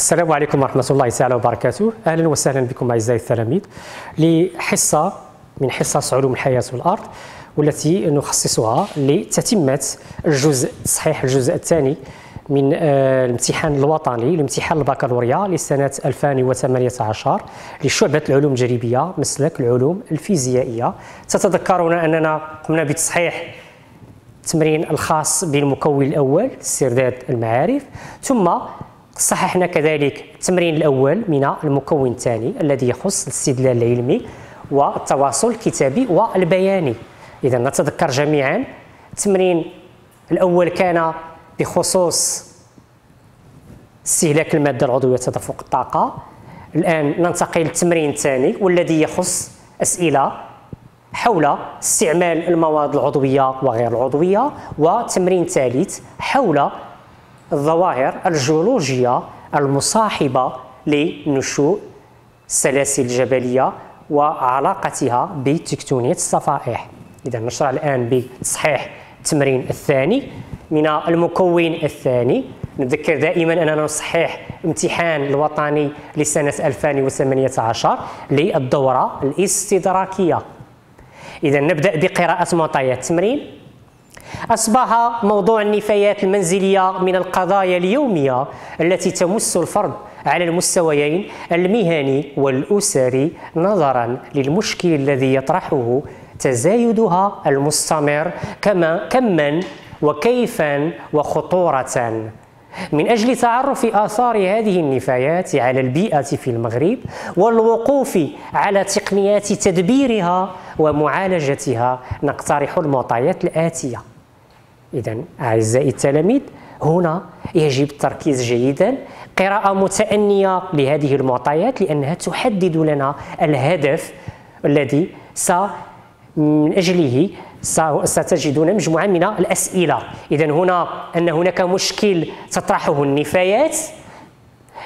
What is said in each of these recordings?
السلام عليكم ورحمة الله تعالى وبركاته. أهلا وسهلا بكم أعزائي التلاميذ. لحصة من حصص علوم الحياة والأرض والتي نخصصها لتتمة الجزء صحيح الجزء الثاني من آه، الامتحان الوطني لامتحان البكالوريا لسنة 2018 لشعبة العلوم الجريبية مسلك العلوم الفيزيائية. تتذكرون أننا قمنا بتصحيح التمرين الخاص بالمكون الأول استرداد المعارف ثم صححنا كذلك التمرين الأول من المكون الثاني الذي يخص الاستدلال العلمي والتواصل الكتابي والبياني. إذا نتذكر جميعا التمرين الأول كان بخصوص استهلاك المادة العضوية تدفق الطاقة. الآن ننتقل للتمرين الثاني والذي يخص أسئلة حول استعمال المواد العضوية وغير العضوية. وتمرين ثالث حول الظواهر الجيولوجية المصاحبة لنشوء السلاسل الجبلية وعلاقتها بتكتونية الصفائح. إذا نشرع الآن بتصحيح التمرين الثاني من المكون الثاني. نذكر دائما أننا نصحح امتحان الوطني لسنة 2018 للدورة الاستدراكية. إذا نبدأ بقراءة معطيات التمرين. أصبح موضوع النفايات المنزلية من القضايا اليومية التي تمس الفرد على المستويين المهني والأسري نظرا للمشكل الذي يطرحه تزايدها المستمر كما كما وكيفا وخطورة. من أجل تعرف آثار هذه النفايات على البيئة في المغرب والوقوف على تقنيات تدبيرها ومعالجتها نقترح المعطيات الآتية. إذا أعزائي التلاميذ هنا يجب التركيز جيدا قراءة متأنية لهذه المعطيات لأنها تحدد لنا الهدف الذي س من أجله ستجدون مجموعة من الأسئلة. إذا هنا أن هناك مشكل تطرحه النفايات.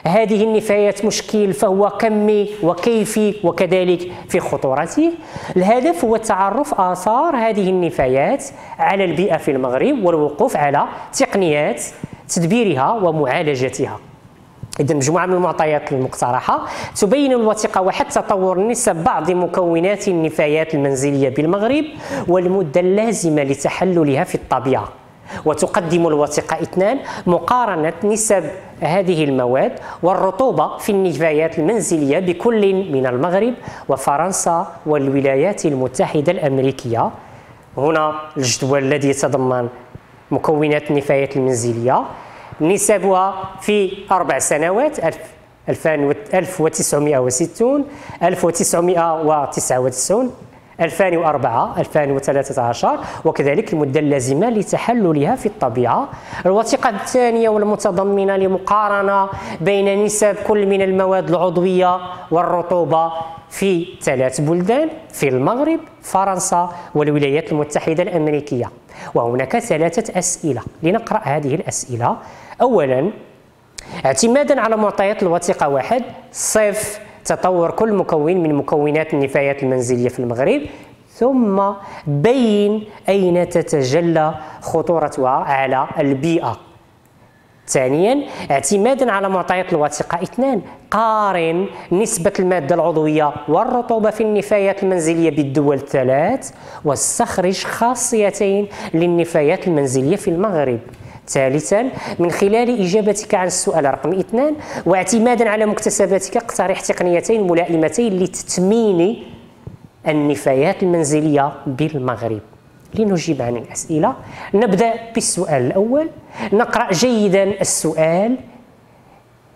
هذه النفايات مشكل فهو كمي وكيفي وكذلك في خطورته. الهدف هو تعرف آثار هذه النفايات على البيئة في المغرب والوقوف على تقنيات تدبيرها ومعالجتها. إذا مجموعة من المعطيات المقترحة تبين الوثيقة واحد تطور نسب بعض مكونات النفايات المنزلية بالمغرب والمدة اللازمة لتحللها في الطبيعة. وتقدم الوثيقة اثنان مقارنة نسب هذه المواد والرطوبة في النفايات المنزلية بكل من المغرب وفرنسا والولايات المتحدة الأمريكية. هنا الجدول الذي يتضمن مكونات النفايات المنزلية. نسبها في أربع سنوات 1960 1999 2004 2013 وكذلك المدة اللازمة لتحللها في الطبيعة. الوثيقة الثانية والمتضمنة لمقارنة بين نسب كل من المواد العضوية والرطوبة في ثلاث بلدان في المغرب فرنسا والولايات المتحدة الأمريكية. وهناك ثلاثة أسئلة. لنقرأ هذه الأسئلة. أولا اعتمادا على معطيات الوثيقة واحد صف تطور كل مكون من مكونات النفايات المنزلية في المغرب ثم بين أين تتجلى خطورتها على البيئة. ثانيا اعتمادا على معطيات الوثيقة. اثنان قارن نسبة المادة العضوية والرطوبة في النفايات المنزلية بالدول الثلاث واستخرج خاصيتين للنفايات المنزلية في المغرب. ثالثا من خلال إجابتك عن السؤال رقم اثنان واعتمادا على مكتسباتك اقترح تقنيتين ملائمتين لتثمين النفايات المنزلية بالمغرب. لنجيب عن الأسئلة. نبدأ بالسؤال الأول. نقرأ جيدا السؤال.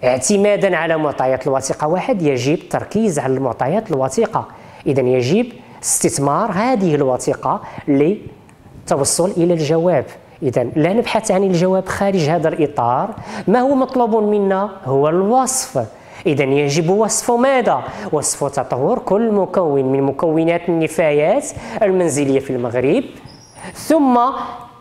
اعتمادا على معطيات الوثيقة. واحد يجب التركيز على المعطيات الوثيقة. إذا يجب استثمار هذه الوثيقة للتوصل إلى الجواب. إذا لا نبحث عن الجواب خارج هذا الإطار. ما هو مطلوب منا؟ هو الوصف. إذا يجب وصف ماذا؟ وصف تطور كل مكون من مكونات النفايات المنزلية في المغرب. ثم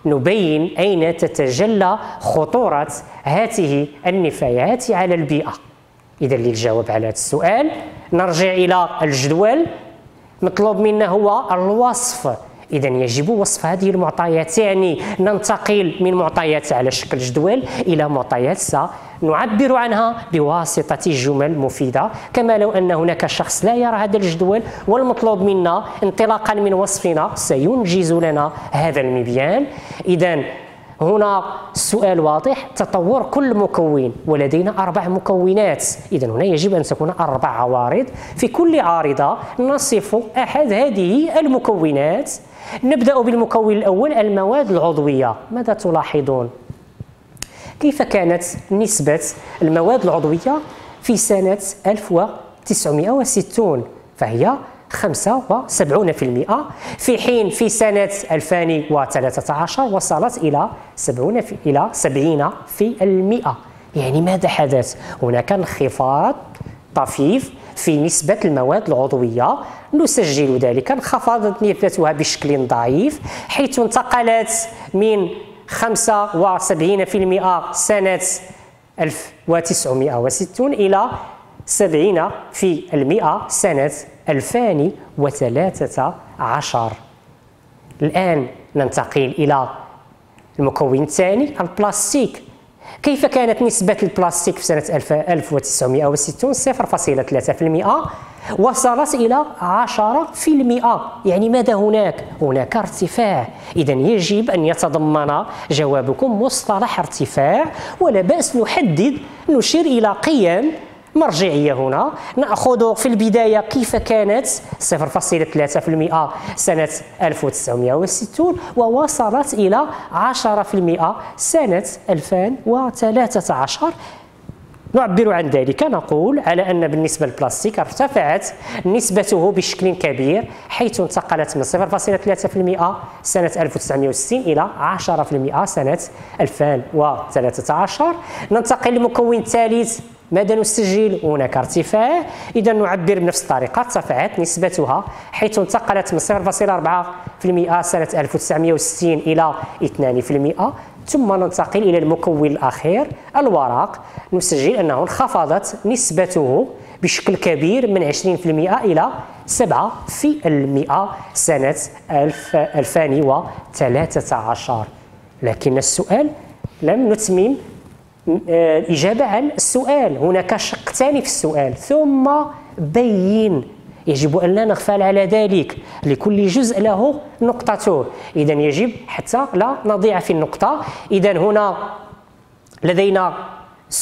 نبين أين تتجلى خطورة هذه النفايات على البيئة. إذا للجواب على هذا السؤال نرجع إلى الجدول. مطلوب منا هو الوصف. إذا يجب وصف هذه المعطيات. يعني ننتقل من معطيات على شكل جدول إلى معطيات نعبر عنها بواسطة جمل مفيدة. كما لو أن هناك شخص لا يرى هذا الجدول والمطلوب منا انطلاقا من وصفنا سينجز لنا هذا المبيان. إذا هنا السؤال واضح. تطور كل مكون ولدينا أربع مكونات. إذا هنا يجب أن تكون أربع عوارض. في كل عارضة نصف أحد هذه المكونات. نبدأ بالمكون الأول المواد العضوية ماذا تلاحظون؟ كيف كانت نسبة المواد العضوية في سنة 1960 فهي 75% في حين في سنة 2013 وصلت إلى 70 في إلى 70 في المئة يعني ماذا حدث؟ هناك انخفاض طفيف في نسبة المواد العضوية. نسجل ذلك انخفضت نسبتها بشكل ضعيف حيث انتقلت من 75% سنة 1960 إلى 70 في المئة سنة 2013 الآن ننتقل إلى المكون الثاني البلاستيك. كيف كانت نسبة البلاستيك في سنة 1960 0.3% وصلت إلى 10% يعني ماذا هناك؟ هناك ارتفاع. إذا يجب أن يتضمن جوابكم مصطلح ارتفاع ولا بأس نحدد نشير إلى قيم مرجعية هنا. نأخذ في البداية كيف كانت؟ 0.3% سنة 1960 ووصلت إلى 10% سنة 2013 نعبر عن ذلك. نقول على أن بالنسبة للبلاستيك ارتفعت نسبته بشكل كبير حيث انتقلت من 0.3% سنة 1960 إلى 10% سنة 2013 ننتقل للمكون الثالث ماذا نسجل هناك ارتفاع. إذا نعبر بنفس الطريقة ارتفعت نسبتها حيث انتقلت من 0.4% سنة 1960 إلى 2% ثم ننتقل إلى المكون الأخير الورق. نسجل أنه انخفضت نسبته بشكل كبير من 20% إلى 7% سنة 2013 لكن السؤال لم نتمم الإجابة عن السؤال. هناك شق ثاني في السؤال. ثم بين. يجب أن لا نغفل على ذلك. لكل جزء له نقطته. إذا يجب حتى لا نضيع في النقطة. إذا هنا لدينا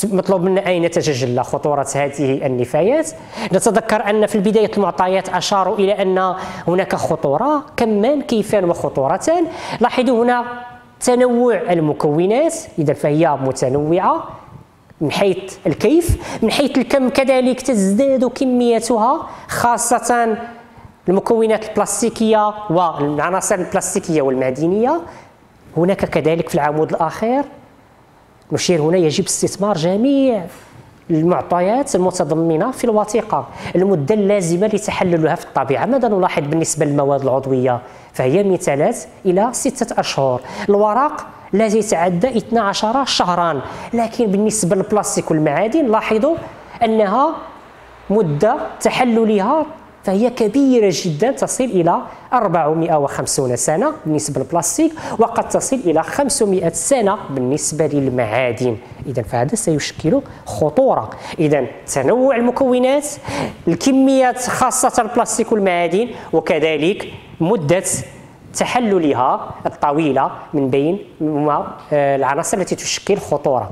مطلوب منا أين تتجلى خطورة هذه النفايات. نتذكر أن في البداية المعطيات أشاروا إلى أن هناك خطورة. كمان كيفان وخطورتان. لاحظوا هنا تنوع المكونات إذا فهي متنوعة من حيث الكيف من حيث الكم كذلك تزداد كميتها خاصة المكونات البلاستيكية والعناصر البلاستيكية والمعدنية. هناك كذلك في العمود الأخير نشير هنا يجب استثمار جميع المعطيات المتضمنة في الوثيقة المدة اللازمة لتحللها في الطبيعة. ماذا نلاحظ بالنسبة للمواد العضوية؟ فهي من ثلاث إلى ستة أشهر. الورق لا يتعدى 12 شهرا. لكن بالنسبة للبلاستيك والمعادن لاحظوا أنها مدة تحللها فهي كبيرة جدا تصل إلى 450 سنة بالنسبة للبلاستيك وقد تصل إلى 500 سنة بالنسبة للمعادن. إذا فهذا سيشكل خطورة. إذا تنوع المكونات الكميات خاصة البلاستيك والمعادن وكذلك مدة تحللها الطويلة من بين العناصر التي تشكل خطورة.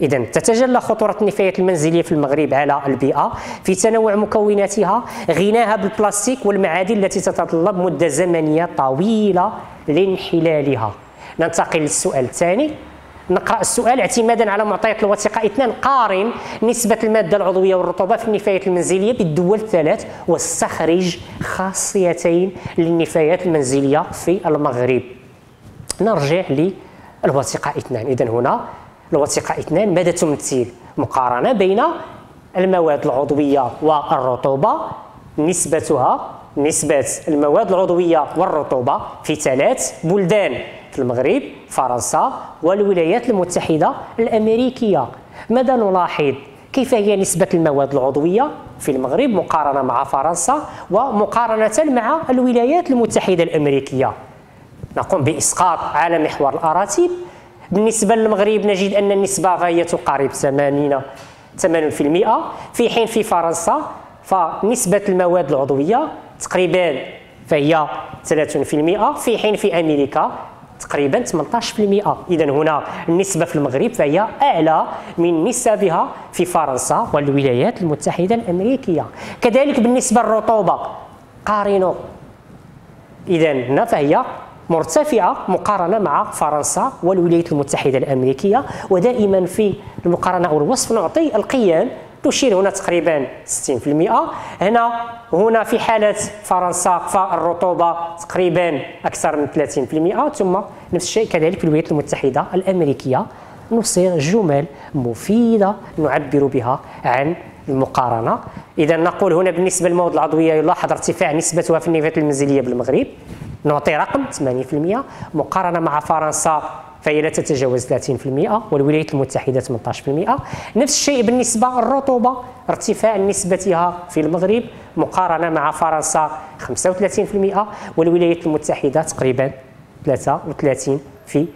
إذا تتجلى خطورة النفايات المنزلية في المغرب على البيئة في تنوع مكوناتها غناها بالبلاستيك والمعادن التي تتطلب مدة زمنية طويلة لانحلالها. ننتقل للسؤال الثاني. نقرأ السؤال اعتمادا على معطيات الوثيقة. إثنان قارن نسبة المادة العضوية والرطوبة في النفايات المنزلية بالدول الثلاث واستخرج خاصيتين للنفايات المنزلية في المغرب. نرجع للوثيقة اثنان. إذا هنا الوثيقة اثنان ماذا تمثل؟ مقارنة بين المواد العضوية والرطوبة نسبتها نسبة المواد العضوية والرطوبة في ثلاث بلدان في المغرب فرنسا والولايات المتحدة الأمريكية. ماذا نلاحظ؟ كيف هي نسبة المواد العضوية في المغرب مقارنة مع فرنسا ومقارنة مع الولايات المتحدة الأمريكية؟ نقوم بإسقاط على محور الأراتب بالنسبة للمغرب نجد أن النسبة فهي تقارب 80 80% في حين في فرنسا فنسبة المواد العضوية تقريبا فهي 30% في حين في أمريكا تقريبا 18% اذا هنا النسبة في المغرب فهي أعلى من نسبها في فرنسا والولايات المتحدة الأمريكية. كذلك بالنسبة للرطوبة قارنوا. اذا هنا فهي مرتفعة مقارنة مع فرنسا والولايات المتحدة الأمريكية ودائما في المقارنة أو الوصف نعطي القيم تشير هنا تقريبا 60% هنا هنا في حالة فرنسا فالرطوبة تقريبا أكثر من 30% ثم نفس الشيء كذلك في الولايات المتحدة الأمريكية. نصيغ جمل مفيدة نعبر بها عن المقارنة. إذا نقول هنا بالنسبة للمواد العضوية يلاحظ ارتفاع نسبتها في النفايات المنزلية بالمغرب. نعطي رقم 80% مقارنة مع فرنسا فهي لا تتجاوز 30% والولايات المتحدة 18% نفس الشيء بالنسبة للرطوبة ارتفاع نسبتها في المغرب مقارنة مع فرنسا 35% والولايات المتحدة تقريبا 33 في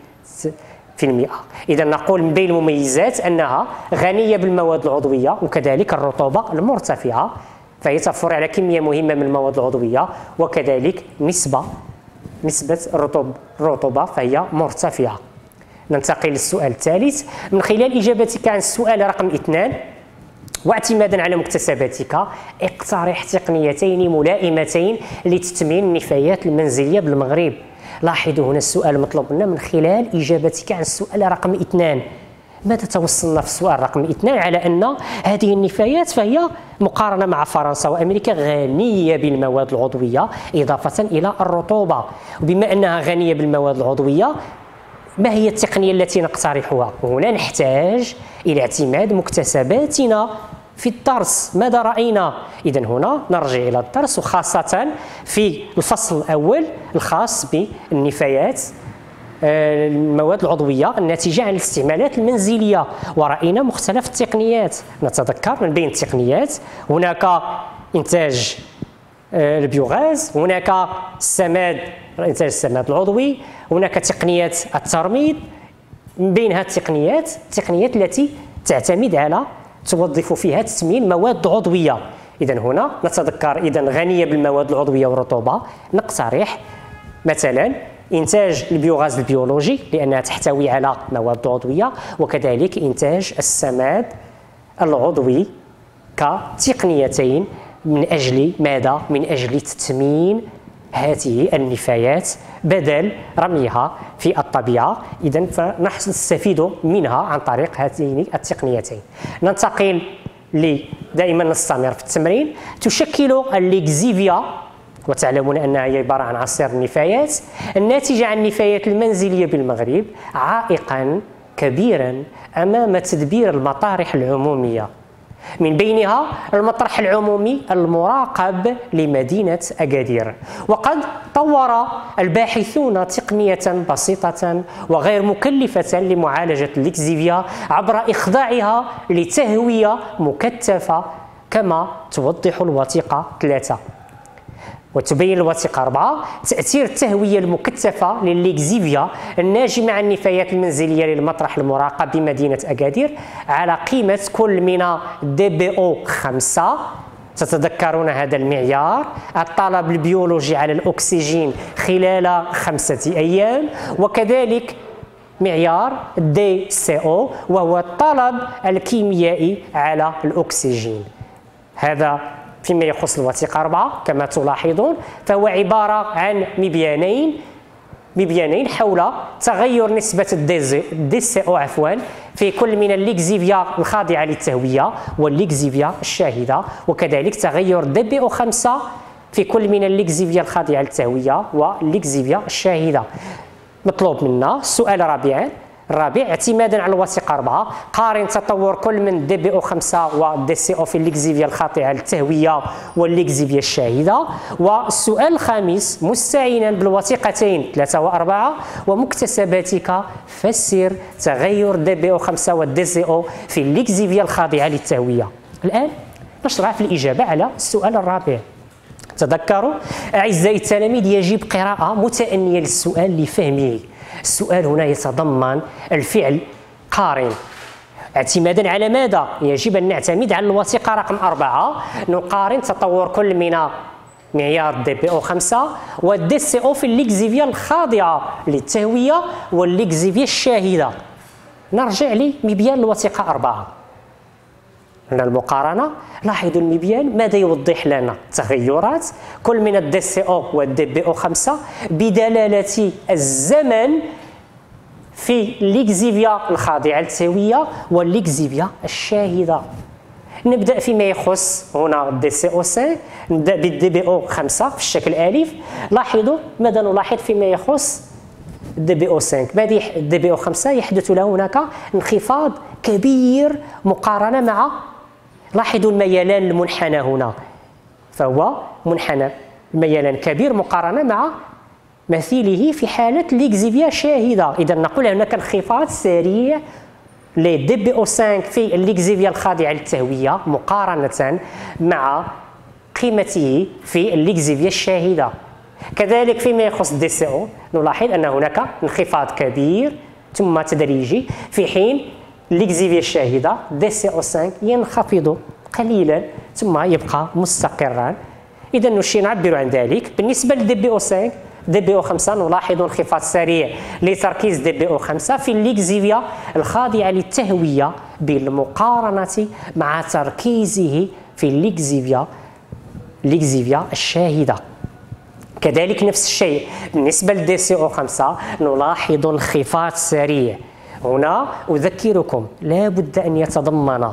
في المئة إذا نقول من بين المميزات أنها غنية بالمواد العضوية وكذلك الرطوبة المرتفعة فهي تفر على كمية مهمة من المواد العضوية وكذلك نسبة نسبة الرطوبة فهي مرتفعة. ننتقل للسؤال الثالث. من خلال إجابتك عن السؤال رقم اثنان واعتمادا على مكتسباتك اقترح تقنيتين ملائمتين لتثمين النفايات المنزلية بالمغرب. لاحظوا هنا السؤال مطلوب منا من خلال إجابتك عن السؤال رقم اثنان. ماذا توصلنا في السؤال رقم اثنان على أن هذه النفايات فهي مقارنة مع فرنسا وأمريكا غنية بالمواد العضوية إضافة إلى الرطوبة. وبما أنها غنية بالمواد العضوية ما هي التقنية التي نقترحها؟ وهنا نحتاج إلى اعتماد مكتسباتنا في الدرس. ماذا رأينا؟ إذا هنا نرجع إلى الدرس وخاصة في الفصل الأول الخاص بالنفايات. المواد العضوية الناتجة عن الاستعمالات المنزلية ورأينا مختلف التقنيات. نتذكر من بين التقنيات هناك إنتاج آه، البيوغاز هناك السماد إنتاج السماد العضوي هناك تقنيات الترميد. من بينها التقنيات التقنيات التي تعتمد على توظف فيها تثمين مواد عضوية. اذا هنا نتذكر اذا غنية بالمواد العضوية والرطوبة. نقترح مثلا إنتاج البيوغاز البيولوجي لأنها تحتوي على مواد عضوية وكذلك إنتاج السماد العضوي كتقنيتين من أجل ماذا؟ من أجل تثمين هذه النفايات بدل رميها في الطبيعة. إذا فنستفيد منها عن طريق هاتين التقنيتين. ننتقل لي دائما نستمر في التمرين. تشكل الليكزيفيا وتعلمون أنها هي عبارة عن عصير النفايات. الناتجة عن النفايات المنزلية بالمغرب عائقا كبيرا أمام تدبير المطارح العمومية. من بينها المطرح العمومي المراقب لمدينة أكادير. وقد طور الباحثون تقنية بسيطة وغير مكلفة لمعالجة الليكزيفيا عبر إخضاعها لتهوية مكثفة كما توضح الوثيقة 3 وتبين الوثيقة 4 تأثير التهوية المكثفة للليكزيفيا الناجمة عن النفايات المنزلية للمطرح المراقب بمدينة أكادير على قيمة كل من DBO 5 تتذكرون هذا المعيار؟ الطلب البيولوجي على الأكسجين خلال خمسة أيام وكذلك معيار DCO وهو الطلب الكيميائي على الأكسجين. هذا فيما يخص الوثيقة 4 كما تلاحظون فهو عبارة عن مبيانين مبيانين حول تغير نسبة ال DCO عفوا في كل من ال lixiviat الخاضعة للتهوية وال lixiviat الشاهدة وكذلك تغير DBO 5 في كل من ال lixiviat الخاضعة للتهوية وال lixiviat الشاهدة. مطلوب منا السؤال رابعا. الرابع اعتمادا على الوثيقة 4 قارن تطور كل من DBO 5 و DCO في ال lixiviat الخاضعة للتهويه وال lixiviat الشاهدة. والسؤال الخامس مستعينا بالوثيقتين 3 و4 ومكتسباتك فسر تغير DBO 5 وال DCO في ال lixiviat الخاضعه للتهوية. الآن نشرع في الإجابة على السؤال الرابع. تذكروا أعزائي التلاميذ يجب قراءة متأنية للسؤال لفهمه السؤال هنا يتضمن الفعل قارن. اعتمادا على ماذا؟ يجب أن نعتمد على الوثيقة رقم أربعة. نقارن تطور كل من معيار DBO 5 وال DCO في ال lixiviat الخاضعة للتهوية وال lixiviat الشاهدة. نرجع لمبيان الوثيقة أربعة. هنا المقارنة. لاحظوا المبيان ماذا يوضح لنا؟ تغيرات. كل من ال DCO وال DBO 5 بدلالة الزمن في lixiviat الخاضعة للتهوية وال lixiviat الشاهدة. نبدأ فيما يخص هنا DCO سي نبدأ بال DBO 5 في الشكل الالف لاحظوا ماذا نلاحظ فيما يخص DBO 5 ماذا DBO 5 يحدث له هناك انخفاض كبير مقارنة مع لاحظوا الميلان المنحنى هنا. فهو منحنى ميلان كبير مقارنة مع مثيله في حالة lixiviat شاهدة. إذا نقول هناك انخفاض سريع ل DBO 5 في ال lixiviat الخاضعة للتهوية مقارنة مع قيمته في ال lixiviat الشاهدة. كذلك فيما يخص DCO نلاحظ أن هناك انخفاض كبير ثم تدريجي في حين lixiviat الشاهده DCO 5 ينخفض قليلا ثم يبقى مستقرا. اذا نشي نعبر عن ذلك. بالنسبة ل DBO 5 DBO 5 نلاحظ انخفاض سريع لتركيز DBO 5 في ال lixiviat الخاضعة للتهوية بالمقارنة مع تركيزه في ال lixiviat lixiviat الشاهدة. كذلك نفس الشيء. بالنسبة ل DCO 5 نلاحظ انخفاض سريع هنا أذكركم لا بد أن يتضمن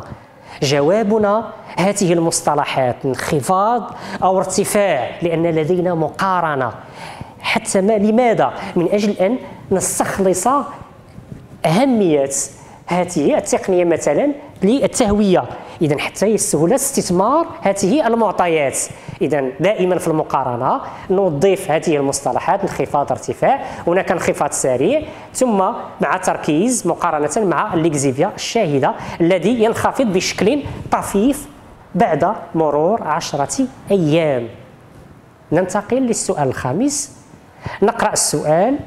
جوابنا هذه المصطلحات انخفاض أو ارتفاع لأن لدينا مقارنة. حتى ما لماذا؟ من أجل أن نستخلص أهمية هذه التقنية مثلا للتهوية. اذا حتى يسهل استثمار هذه المعطيات. اذا دائما في المقارنة نضيف هذه المصطلحات انخفاض ارتفاع هناك انخفاض سريع ثم مع تركيز مقارنة مع ال lixiviat الشاهدة الذي ينخفض بشكل طفيف بعد مرور عشرة أيام. ننتقل للسؤال الخامس. نقرأ السؤال.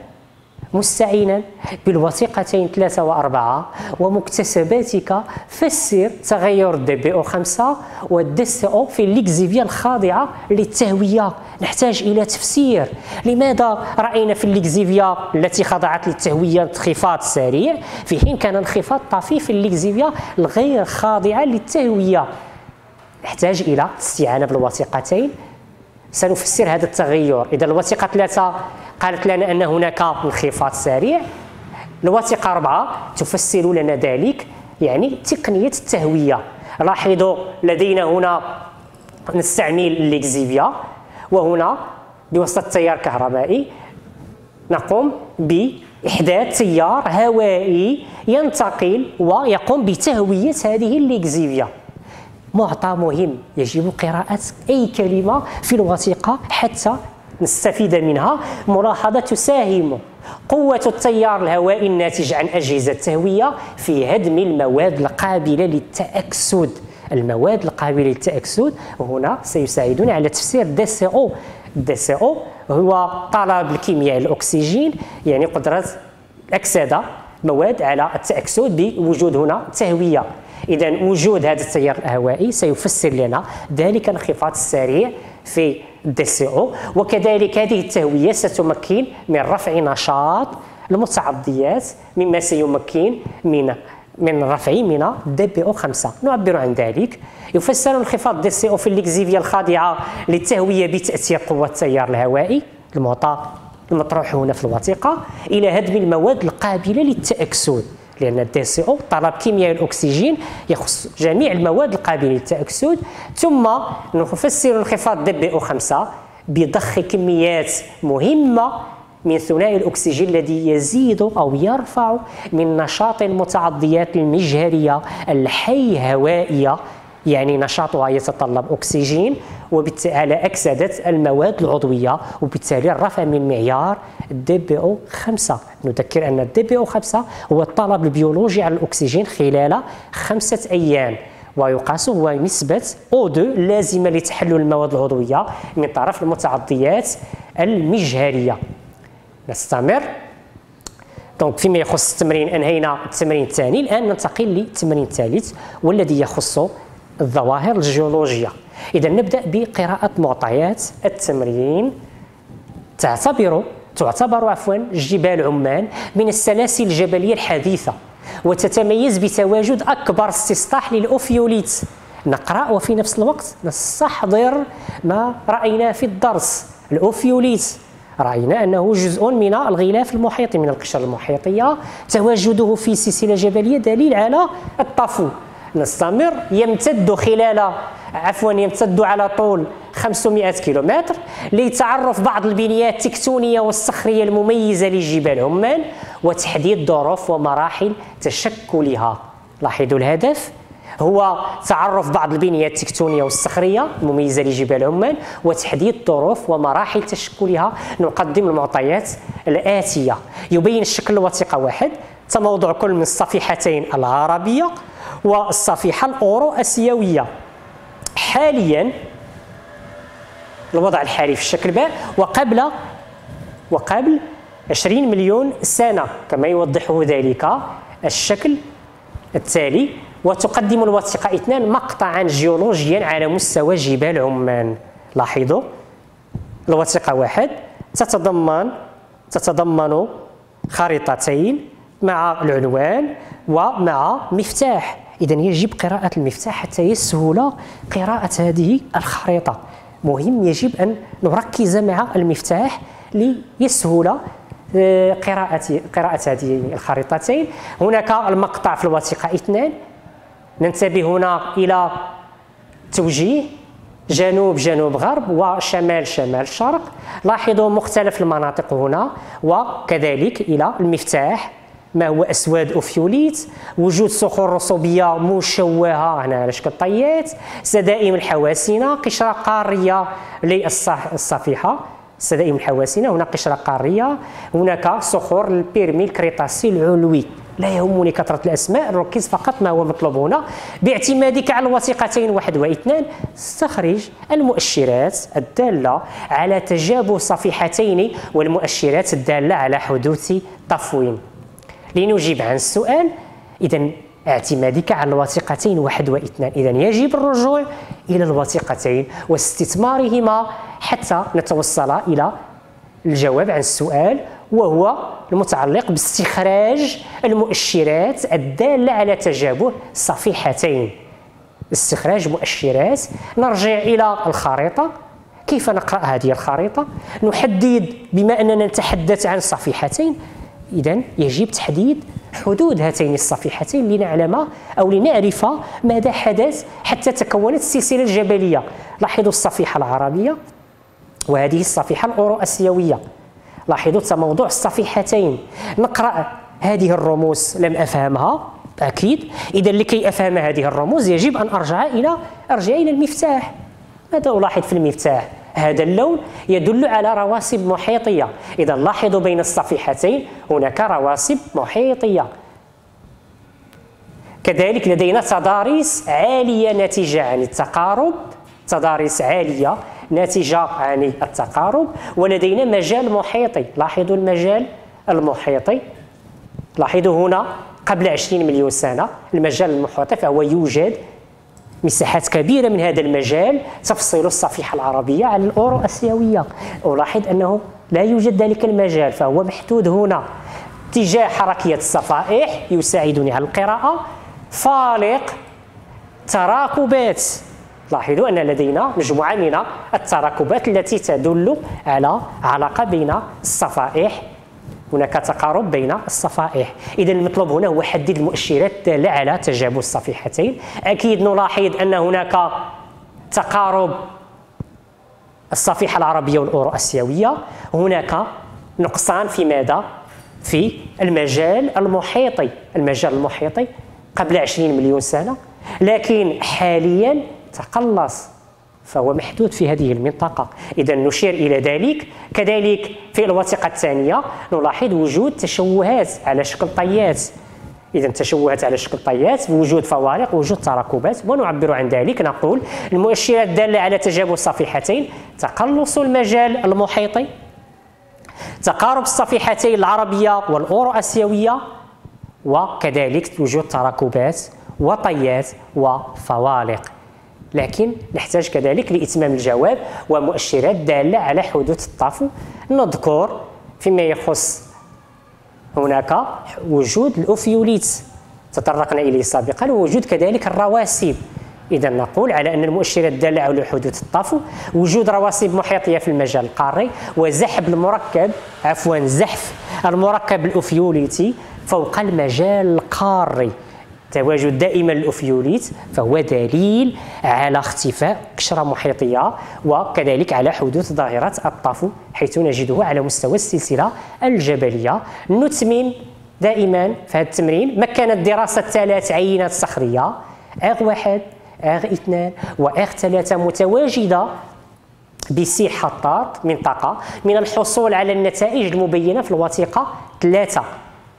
مستعينا بالوثيقتين ثلاثة وأربعة ومكتسباتك فسر تغير ال DBO 5 وال DCO في ال lixiviat الخاضعة للتهوية. نحتاج إلى تفسير. لماذا رأينا في الليكزيفيا التي خضعت للتهوية انخفاض سريع؟ في حين كان انخفاض طفيف في الليكزيفيا الغير خاضعة للتهوية. نحتاج إلى استعانة بالوثيقتين سنفسر هذا التغير. إذا الوثيقة ثلاثة قالت لنا أن هناك انخفاض سريع الوثيقة أربعة تفسر لنا ذلك يعني تقنية التهوية. لاحظوا لدينا هنا نستعمل الليكزيفيا وهنا بواسطة التيار الكهربائي نقوم بإحداث تيار هوائي ينتقل ويقوم بتهوية هذه الليكزيفيا معطى مهم يجب قراءة أي كلمة في الوثيقة حتى نستفيد منها. ملاحظة تساهم قوة التيار الهوائي الناتج عن أجهزة التهوية في هدم المواد القابلة للتأكسد. المواد القابلة للتأكسد هنا سيساعدنا على تفسير دي سي أو دي سي أو هو طلب الكيمياء الأكسجين يعني قدرة الأكسدة مواد على التأكسد بوجود هنا تهوية. إذا وجود هذا التيار الهوائي سيفسر لنا ذلك الانخفاض السريع في ال DCO وكذلك هذه التهوية ستمكن من رفع نشاط المتعضيات مما سيمكن من من رفع من DBO 5 نعبر عن ذلك. يفسر انخفاض DCO في ال lixiviat الخاضعة للتهوية بتأثير قوة التيار الهوائي المعطى المطروح هنا في الوثيقة إلى هدم المواد القابلة للتأكسد. لأن ال DCO طلب كيميائي الأكسجين يخص جميع المواد القابلة للتأكسد ثم نفسر انخفاض DBO 5 بضخ كميات مهمة من ثنائي الأكسجين الذي يزيد أو يرفع من نشاط المتعضيات المجهرية الحيهوائية يعني نشاطها يتطلب أكسجين وبالتالي على أكسدة المواد العضوية وبالتالي الرفع من معيار DBO 5 نذكر أن ال DBO 5 هو الطلب البيولوجي على الأكسجين خلال خمسة أيام ويقاس هو نسبة O2 اللازمة لتحلل المواد العضوية من طرف المتعضيات المجهرية. نستمر. دونك فيما يخص التمرين أنهينا التمرين الثاني. الآن ننتقل للتمرين الثالث والذي يخص الظواهر الجيولوجيه إذا نبدأ بقراءة معطيات التمرين. تعتبر تعتبر عفوا جبال عمان من السلاسل الجبلية الحديثة وتتميز بتواجد أكبر استسطاح للأوفيوليت. نقرأ وفي نفس الوقت نستحضر ما رايناه في الدرس الأوفيوليت. رأينا أنه جزء من الغلاف المحيطي من القشرة المحيطية تواجده في سلسلة جبلية دليل على الطفو. نستمر يمتد خلال عفوا يمتد على طول 500 كيلومتر لتعرف بعض البنيات التكتونية والصخرية المميزة لجبال عمان وتحديد ظروف ومراحل تشكلها. لاحظوا الهدف؟ هو تعرف بعض البنيات التكتونية والصخرية المميزة لجبال عمان وتحديد ظروف ومراحل تشكلها. نقدم المعطيات الآتية. يبين الشكل الوثيقه واحد. تموضع كل من الصفيحتين العربية. والصفيحة الأورو اسيويه حاليا الوضع الحالي في الشكل باء وقبل وقبل 20 مليون سنة كما يوضحه ذلك الشكل التالي. وتقدم الوثيقة إثنان مقطعا جيولوجيا على مستوى جبال عمان. لاحظوا الوثيقة واحد تتضمن تتضمن خريطتين مع العنوان ومع مفتاح. إذا يجب قراءة المفتاح حتى يسهل قراءة هذه الخريطة. مهم يجب أن نركز مع المفتاح ليسهل آه، قراءة قراءة هذه الخريطتين. هناك المقطع في الوثيقة اثنان. ننتبه هنا إلى توجيه جنوب جنوب غرب وشمال شمال شرق. لاحظوا مختلف المناطق هنا وكذلك إلى المفتاح. ما هو اسواد اوفيوليت وجود صخور رسوبية مشوهة هنا على شكل طيات سدائم الحواسنة قشرة قارية للصفيحه سدائم الحواسنة هنا قشرة قارية هناك صخور البيرمي الكريتاسي العلوي لا يهمني كثرة الأسماء نركز فقط ما هو مطلوب هنا. باعتمادك على الوثيقتين واحد واثنان استخرج المؤشرات الدالة على تجابه صفيحتين والمؤشرات الدالة على حدوث تفوين لنجيب عن السؤال. إذا اعتمادك على الوثيقتين واحد واثنان. إذا يجب الرجوع إلى الوثيقتين واستثمارهما حتى نتوصل إلى الجواب عن السؤال وهو المتعلق باستخراج المؤشرات الدالة على تجابه صفيحتين. استخراج مؤشرات. نرجع إلى الخريطة. كيف نقرأ هذه الخريطة؟ نحدد بما أننا نتحدث عن صفيحتين إذا يجب تحديد حدود هاتين الصفيحتين لنعلم أو لنعرف ماذا حدث حتى تكونت السلسلة الجبلية. لاحظوا الصفيحة العربية وهذه الصفيحة الأورو أسيوية. لاحظوا موضوع الصفيحتين. نقرأ هذه الرموز. لم أفهمها؟ أكيد. إذا لكي أفهم هذه الرموز يجب أن أرجع إلى أرجع إلى المفتاح. ماذا ألاحظ في المفتاح؟ هذا اللون يدل على رواسب محيطية. إذا لاحظوا بين الصفيحتين هناك رواسب محيطية. كذلك لدينا تضاريس عالية ناتجة عن التقارب. تضاريس عالية ناتجة عن التقارب. ولدينا مجال محيطي. لاحظوا المجال المحيطي. لاحظوا هنا قبل 20 مليون سنة المجال المحيطي فهو يوجد مساحات كبيرة من هذا المجال تفصل الصفيحة العربية عن الأورو أسيوية. ألاحظ أنه لا يوجد ذلك المجال فهو محدود هنا. اتجاه حركية الصفائح يساعدني على القراءة. فالق تراكبات. لاحظوا أن لدينا مجموعة من التراكبات التي تدل على علاقة بين الصفائح هناك تقارب بين الصفائح. اذا المطلوب هنا هو حدد المؤشرات الداله على تجاوز الصفيحتين. أكيد نلاحظ أن هناك تقارب الصفيحة العربية والاورو اسيويه هناك نقصان في ماذا؟ في المجال المحيطي. المجال المحيطي قبل 20 مليون سنة. لكن حاليا تقلص فهو محدود في هذه المنطقة. إذا نشير إلى ذلك. كذلك في الوثيقة الثانية نلاحظ وجود تشوهات على شكل طيات. إذا تشوهت على شكل طيات بوجود فوارق وجود تراكبات ونعبر عن ذلك. نقول المؤشرات الدالة على تجاوز الصفيحتين تقلص المجال المحيطي. تقارب الصفيحتين العربية والأورو أسيوية وكذلك وجود تراكبات وطيات وفوالق لكن نحتاج كذلك لإتمام الجواب ومؤشرات دالة على حدوث الطفو نذكر فيما يخص هناك وجود الأوفيوليت. تطرقنا إليه سابقا ووجود كذلك الرواسب. إذا نقول على أن المؤشرات الدالة على حدوث الطفو وجود رواسب محيطية في المجال القاري وزحب المركب عفوا زحف المركب الأوفيوليتي فوق المجال القاري. تواجد دائما الأوفيوليت فهو دليل على اختفاء قشرة محيطية وكذلك على حدوث ظاهرة الطفو حيث نجده على مستوى السلسلة الجبلية. نتمم دائما في هذا التمرين مكنت دراسة ثلاث عينات صخرية آغ واحد آغ اثنان وآغ ثلاثة متواجدة بسي حطات منطقة من الحصول على النتائج المبينة في الوثيقة ثلاثة.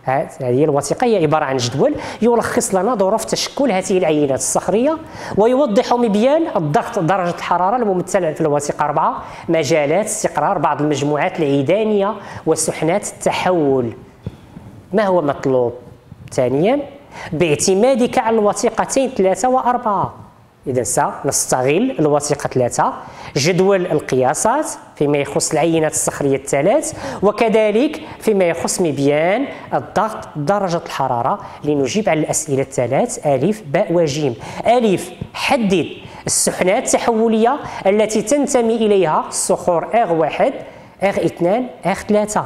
هذه الوثيقة هي عبارة عن جدول يلخص لنا ظروف تشكل هذه العينات الصخرية ويوضح مبيان الضغط درجة الحرارة الممثلة في الوثيقة أربعة مجالات استقرار بعض المجموعات العيدانية وسحنات التحول. ما هو مطلوب؟ ثانيا باعتمادك على الوثيقتين ثلاثة وأربعة. إذا سنستغل الوثيقة ثلاثة جدول القياسات فيما يخص العينات الصخرية الثلاث وكذلك فيما يخص مبيان الضغط درجة الحرارة لنجيب على الأسئلة الثلاث ألف باء وجيم. ألف حدد السحنات التحولية التي تنتمي إليها الصخور اغ واحد اغ اثنان اغ ثلاثة.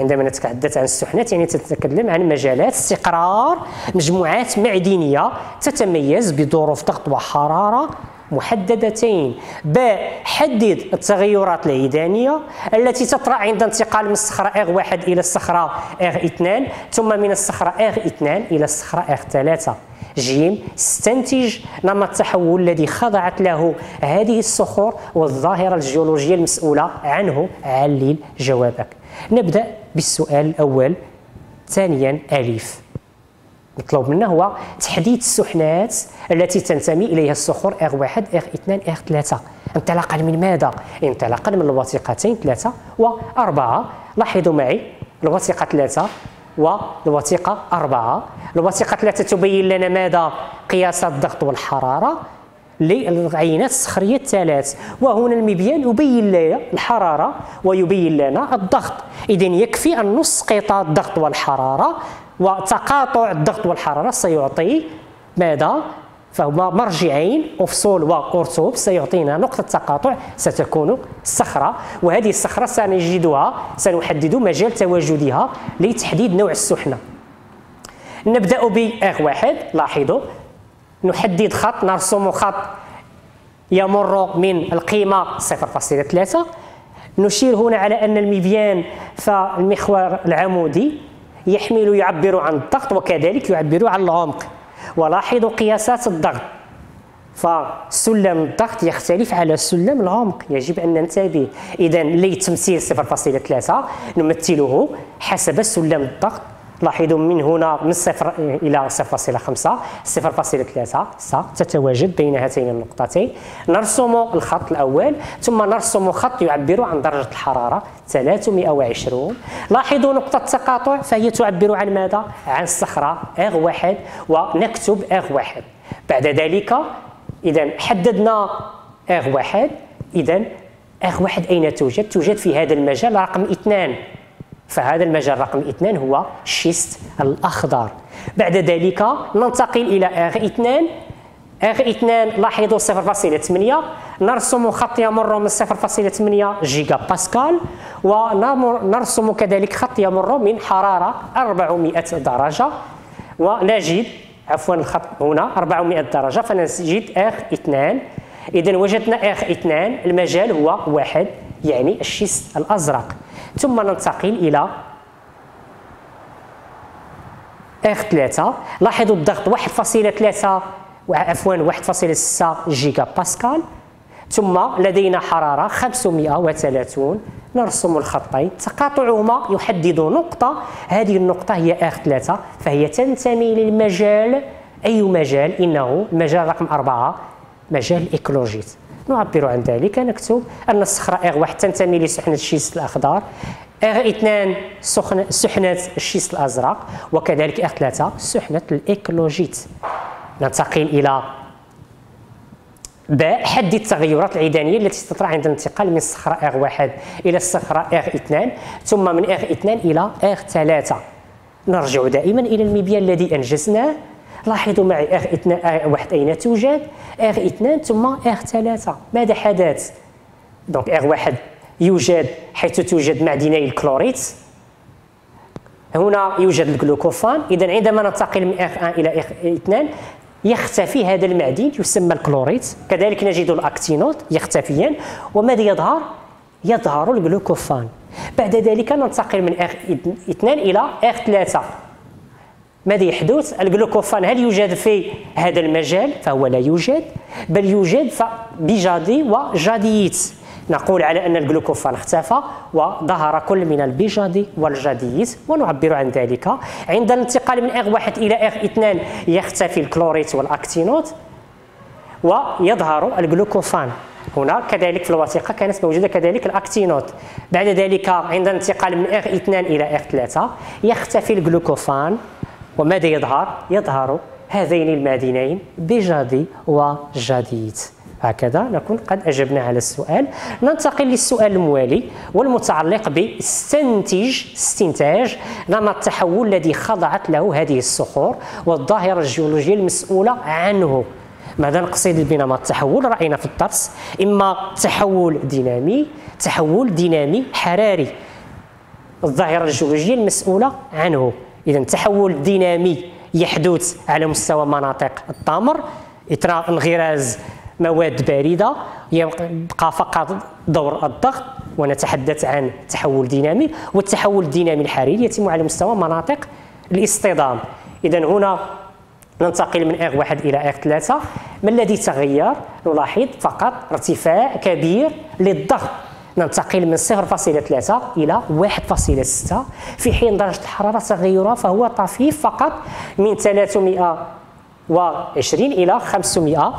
عندما نتحدث عن السحنات يعني تتكلم عن مجالات استقرار مجموعات معدنية تتميز بظروف ضغط وحرارة محددتين. باء حدد التغيرات العيدانية التي تطرأ عند انتقال من الصخرة إغ واحد إلى الصخرة إغ اثنان ثم من الصخرة إغ اثنان إلى الصخرة إغ ثلاثة. جيم استنتج نمط التحول الذي خضعت له هذه الصخور والظاهرة الجيولوجية المسؤولة عنه. علل جوابك. نبدأ بالسؤال الأول. ثانيا ألف مطلوب منا هو تحديد السحنات التي تنتمي إليها الصخور اغ واحد اغ اثنان اغ ثلاثة. انطلاقا من ماذا؟ انطلاقا من الوثيقتين ثلاثة وأربعة لاحظوا معي. الوثيقة ثلاثة والوثيقة أربعة. الوثيقة ثلاثة تبين لنا ماذا؟ قياسات الضغط والحرارة. للعينات الصخريه الثلاث. وهنا المبيان يبين لنا الحرارة ويبين لنا الضغط. اذا يكفي أن نسقط الضغط والحرارة وتقاطع الضغط والحرارة سيعطي ماذا؟ فهما مرجعين أفصول وأرتوب سيعطينا نقطة تقاطع ستكون الصخرة. وهذه الصخرة سنجدها سنحدد مجال تواجدها لتحديد نوع السحنة. نبدأ بآخ واحد لاحظوا. نحدد خط نرسم خط يمر من القيمة 0.3 نشير هنا على أن المبيان فالمحور العمودي يحمل يعبر عن الضغط وكذلك يعبر عن العمق. ولاحظوا قياسات الضغط. فسلم الضغط يختلف على سلم العمق. يجب أن ننتبه. إذا لتمثيل 0.3 نمثله حسب سلم الضغط. لاحظوا من هنا من صفر إلى 0.5 0.3 تتواجد بين هاتين النقطتين نرسم الخط الأول ثم نرسم خط يعبر عن درجة الحرارة 320 لاحظوا نقطة التقاطع فهي تعبر عن ماذا؟ عن الصخرة اغ واحد ونكتب اغ واحد بعد ذلك إذا حددنا اغ واحد إذا اغ واحد أين توجد؟ توجد في هذا المجال رقم اثنان فهذا المجال رقم اثنان هو الشيست الأخضر. بعد ذلك ننتقل إلى R اثنان R اثنان لاحظوا 0.8 نرسم خط يمر من 0.8 جيجا باسكال ونرسم كذلك خط يمر من حرارة 400 درجة. ونجد عفوا الخط هنا 400 درجة. فنجد R اثنان إذا وجدنا R اثنان المجال هو واحد. يعني الشيست الأزرق. ثم ننتقل إلى R3 لاحظوا الضغط. 1.3 عفوا 1.6 جيجا باسكال. ثم لدينا حرارة 530 نرسم الخطين. تقاطعهما يحدد نقطة. هذه النقطة هي R3 فهي تنتمي للمجال. أي مجال؟ إنه مجال رقم أربعة مجال إيكولوجيت نعبر عن ذلك نكتب أن الصخرة R1 تنتمي لسحنة الشيست الأخضر R2 سحنة الشيست الأزرق وكذلك R3 سحنة الإيكولوجيت ننتقل إلى باء حد التغيرات العيدانية التي تطرأ عند الانتقال من الصخرة R1 إلى الصخرة R2 ثم من R2 إلى R3 نرجع دائما إلى المبيان الذي أنجزناه. لاحظوا معي R2 R1 أين توجد؟ R2 ثم R3 ماذا حدث؟ donc R1 يوجد حيث توجد معدني الكلوريت هنا يوجد الجلوكوفان. اذا عندما ننتقل من R1 إلى R2 يختفي هذا المعدن يسمى الكلوريت كذلك نجد الاكتينوت يختفيان وماذا يظهر؟ يظهر الجلوكوفان. بعد ذلك ننتقل من R2 إلى R3 ماذا يحدث؟ الجلوكوفان هل يوجد في هذا المجال؟ فهو لا يوجد. بل يوجد بجادي وجاديت نقول على أن الجلوكوفان اختفى وظهر كل من البيجادي والجاديت ونعبر عن ذلك. عند الانتقال من R1 إلى R2 يختفي الكلوريت والأكتينوت ويظهر الجلوكوفان. هنا كذلك في الوثيقة كانت موجودة كذلك الأكتينوت. بعد ذلك عند الانتقال من R2 إلى R3 يختفي الجلوكوفان. وماذا يظهر؟ يظهر هذين المادينين بجادي وجديد. هكذا نكون قد أجبنا على السؤال. ننتقل للسؤال الموالي والمتعلق باستنتج استنتاج نمط التحول الذي خضعت له هذه الصخور والظاهرة الجيولوجية المسؤولة عنه. ماذا نقصد بنمط التحول؟ رأينا في الدرس إما تحول دينامي تحول دينامي حراري. الظاهرة الجيولوجية المسؤولة عنه. إذا تحول دينامي يحدث على مستوى مناطق التمر إثر انغراز مواد باردة يبقى فقط دور الضغط ونتحدث عن تحول دينامي والتحول الدينامي الحراري يتم على مستوى مناطق الاصطدام. إذا هنا ننتقل من R1 إلى R3 ما الذي تغير؟ نلاحظ فقط ارتفاع كبير للضغط. ننتقل من 0.3 إلى 1.6 في حين درجة الحرارة تغيرها فهو طفيف فقط من 320 إلى 500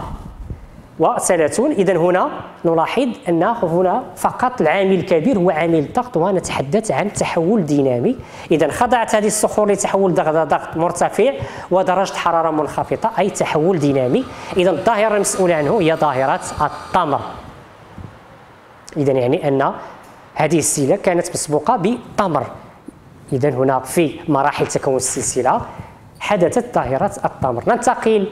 وثلاثون. إذا هنا نلاحظ أن هنا فقط العامل الكبير هو عامل الضغط ونتحدث عن تحول دينامي. إذا خضعت هذه الصخور لتحول ضغط ضغط مرتفع ودرجة حرارة منخفضة أي تحول دينامي. إذا الظاهرة المسؤولة عنه هي ظاهرة التمر. إذا يعني أن هذه السلسلة كانت مسبوقة بتمر. إذا هنا في مراحل تكون السلسلة حدثت ظاهرة التمر. ننتقل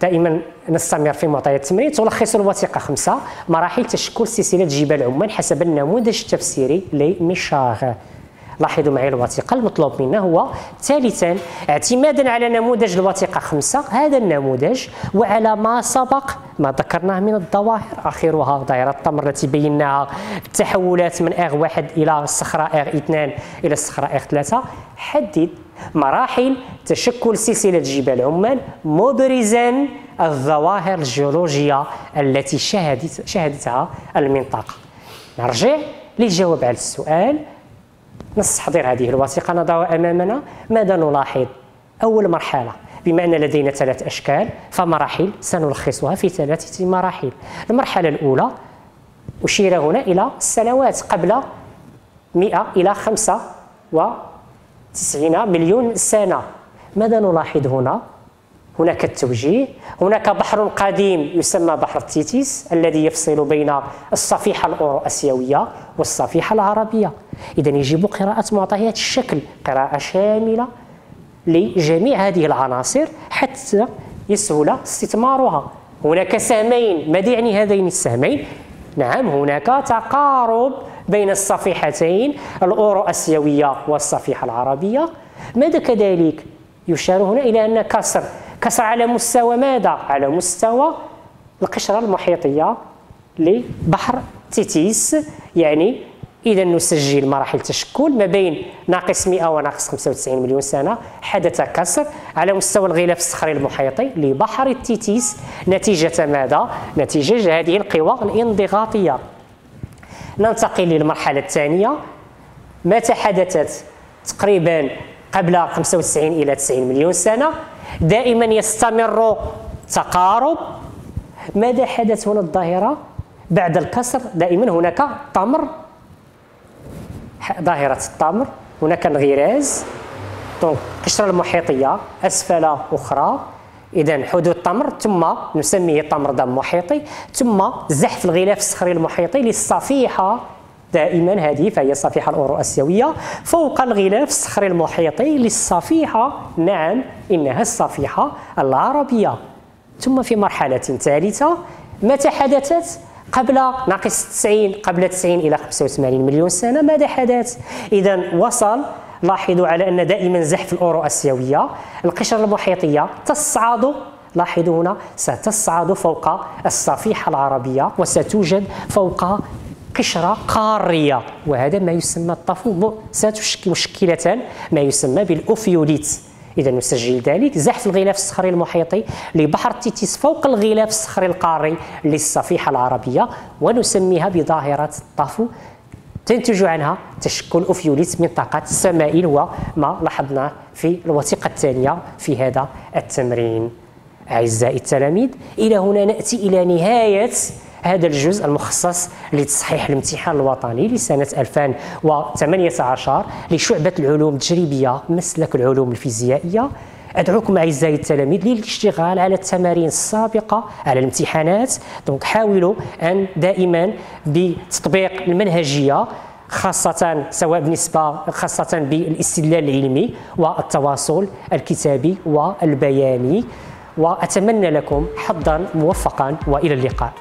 دائما نستمر في معطيات التمرين. تلخص الوثيقة خمسة. مراحل تشكل سلسلة جبال عمان حسب النموذج التفسيري لميشاغ. لاحظوا معي الوثيقة. المطلوب منا هو ثالثا اعتمادا على نموذج الوثيقة خمسة. هذا النموذج وعلى ما سبق ما ذكرناه من الظواهر. آخرها ظاهرة الطمر التي بيناها التحولات من R واحد إلى الصخرة R اثنان إلى الصخرة R ثلاثة. حدد مراحل تشكل سلسلة جبال عمان مبرزا الظواهر الجيولوجية التي شهدت شهدتها المنطقة. نرجع للجواب على السؤال. نستحضر هذه الوثيقة. نضع أمامنا ماذا نلاحظ؟ أول مرحلة بما أن لدينا ثلاث أشكال فمراحل سنلخصها في ثلاثة مراحل. المرحلة الأولى أشير هنا إلى السنوات قبل 100 إلى 95 مليون سنة. ماذا نلاحظ هنا؟ هناك التوجيه هناك بحر قديم يسمى بحر التيتيس الذي يفصل بين الصفيحة الأورو أسيوية والصفيحة العربية إذا يجب قراءة معطيات الشكل قراءة شاملة لجميع هذه العناصر حتى يسهل استثمارها هناك سهمين ماذا يعني هذين السهمين؟ نعم هناك تقارب بين الصفيحتين الأورو أسيوية والصفيحة العربية ماذا كذلك؟ يشار هنا إلى أن كسر كسر على مستوى ماذا؟ على مستوى القشرة المحيطية لبحر تيتيس. يعني إذا نسجل مراحل التشكل ما بين ناقص 100 وناقص 95 مليون سنة حدث كسر على مستوى الغلاف الصخري المحيطي لبحر التيتيس. نتيجة ماذا؟ نتيجة هذه القوى الانضغاطية. ننتقل للمرحلة الثانية. متى حدثت تقريبا قبل 95 إلى 90 مليون سنة؟ دائما يستمر تقارب. ماذا حدث هنا الظاهرة؟ بعد الكسر دائما هناك طمر ظاهرة الطمر هناك انغراز. donc القشرة المحيطية أسفل أخرى. إذا حدوث طمر ثم نسميه طمر ضم محيطي ثم زحف الغلاف الصخري المحيطي للصفيحة. دائما هذه فهي الصفيحة الأورو أسيوية. فوق الغلاف الصخري المحيطي للصفيحة. نعم إنها الصفيحة العربية. ثم في مرحلة ثالثة متى حدثت؟ قبل ناقص 90 قبل 90 إلى 85 مليون سنة. ماذا حدث؟ إذا وصل لاحظوا على أن دائما زحف الأورو أسيوية. القشرة المحيطية تصعد لاحظوا هنا ستصعد فوق الصفيحة العربية وستوجد فوق قشرة قارية. وهذا ما يسمى الطفو ستشكل ما يسمى بالأوفيوليت. إذا نسجل ذلك. زحف الغلاف الصخري المحيطي لبحر تيتيس فوق الغلاف الصخري القاري للصفيحة العربية. ونسميها بظاهرة الطفو. تنتج عنها تشكل أوفيوليت منطقة السمائل وما لاحظناه في الوثيقة الثانية في هذا التمرين. أعزائي التلاميذ إلى هنا نأتي إلى نهاية هذا الجزء المخصص لتصحيح الامتحان الوطني لسنة 2018 لشعبة العلوم التجريبية مسلك العلوم الفيزيائية. أدعوكم أعزائي التلاميذ للاشتغال على التمارين السابقة على الامتحانات. دونك حاولوا أن دائما بتطبيق المنهجية خاصة سواء بالنسبة خاصة بالاستدلال العلمي والتواصل الكتابي والبياني. وأتمنى لكم حظا موفقا وإلى اللقاء.